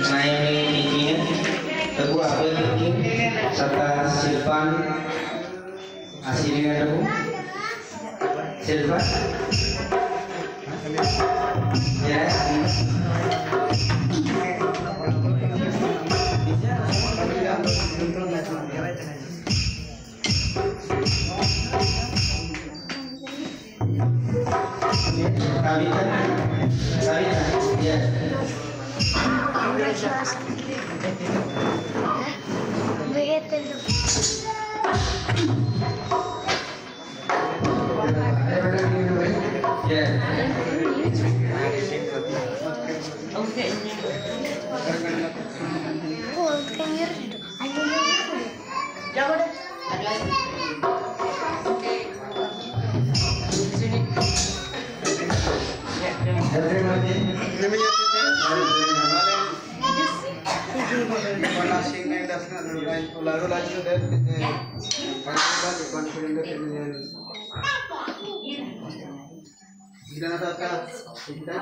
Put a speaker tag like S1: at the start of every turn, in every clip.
S1: naik ini teguh apa ini serta silvan aslinya teguh silvan ya Kalian, kalian, ya.
S2: measures. Bigger than the...
S1: Yeah.
S3: Okay.
S2: Cool, can you... I can do it. Yeah, what? I'd like it.
S1: Everybody,
S3: నాశింగ్ నేను దర్శన నేను లాడు లాచి పండుగ పండుగ తెలియదు
S4: ఇదన తాత ఇదా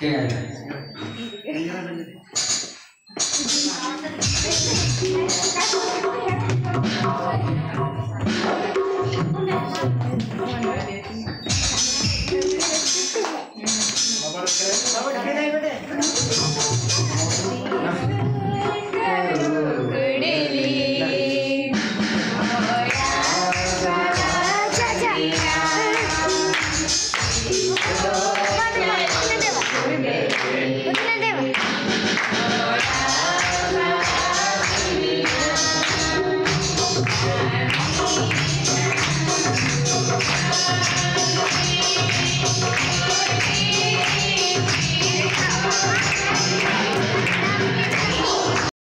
S1: Yeah.
S4: 危ない危ない。